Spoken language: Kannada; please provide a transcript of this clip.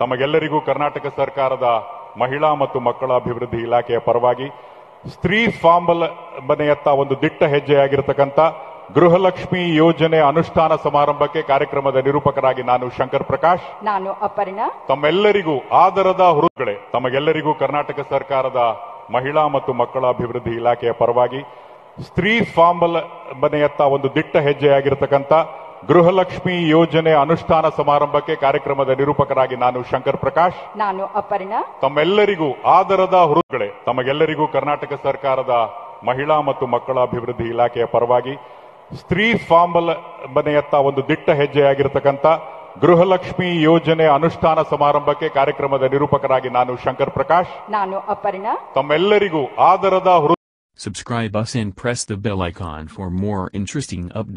ತಮಗೆಲ್ಲರಿಗೂ ಕರ್ನಾಟಕ ಸರ್ಕಾರದ ಮಹಿಳಾ ಮತ್ತು ಮಕ್ಕಳ ಅಭಿವೃದ್ಧಿ ಇಲಾಖೆಯ ಪರವಾಗಿ ಸ್ತ್ರೀ ಸ್ವಾವಲಂಬನೆಯತ್ತ ಒಂದು ದಿಟ್ಟ ಹೆಜ್ಜೆಯಾಗಿರ್ತಕ್ಕಂಥ ಗೃಹಲಕ್ಷ್ಮಿ ಯೋಜನೆ ಅನುಷ್ಠಾನ ಸಮಾರಂಭಕ್ಕೆ ಕಾರ್ಯಕ್ರಮದ ನಿರೂಪಕರಾಗಿ ನಾನು ಶಂಕರ್ ಪ್ರಕಾಶ್. ನಾನು ಅಪರ್ಣ. ತಮ್ಮೆಲ್ಲರಿಗೂ ಆದರದ ಹುರುಗಳೇ ತಮಗೆಲ್ಲರಿಗೂ ಕರ್ನಾಟಕ ಸರ್ಕಾರದ ಮಹಿಳಾ ಮತ್ತು ಮಕ್ಕಳ ಅಭಿವೃದ್ಧಿ ಇಲಾಖೆಯ ಪರವಾಗಿ ಸ್ತ್ರೀ ಸ್ವಾವಲಂಬನೆಯತ್ತ ಒಂದು ದಿಟ್ಟ ಹೆಜ್ಜೆಯಾಗಿರ್ತಕ್ಕಂಥ ಗೃಹಲಕ್ಷ್ಮಿ ಯೋಜನೆ ಅನುಷ್ಠಾನ ಸಮಾರಂಭಕ್ಕೆ ಕಾರ್ಯಕ್ರಮದ ನಿರೂಪಕರಾಗಿ ನಾನು ಶಂಕರ್ ಪ್ರಕಾಶ್. ನಾನು ಅಪರ್ಣ. ತಮ್ಮೆಲ್ಲರಿಗೂ ಆದರದ ಹುರುಗಳೇ ತಮಗೆಲ್ಲರಿಗೂ ಕರ್ನಾಟಕ ಸರ್ಕಾರದ ಮಹಿಳಾ ಮತ್ತು ಮಕ್ಕಳ ಅಭಿವೃದ್ಧಿ ಇಲಾಖೆಯ ಪರವಾಗಿ ಸ್ತ್ರೀ ಸ್ವಾವಲಂಬನೆಯತ್ತ ಒಂದು ದಿಟ್ಟ ಹೆಜ್ಜೆಯಾಗಿರತಕ್ಕಂಥ ಗೃಹಲಕ್ಷ್ಮಿ ಯೋಜನೆ ಅನುಷ್ಠಾನ ಸಮಾರಂಭಕ್ಕೆ ಕಾರ್ಯಕ್ರಮದ ನಿರೂಪಕರಾಗಿ ನಾನು ಶಂಕರ್ ಪ್ರಕಾಶ್. ನಾನು ಅಪರ್ಣ. ತಮ್ಮೆಲ್ಲರಿಗೂ ಆದರದ ಹುರು Subscribe us and press the bell icon for more interesting updates.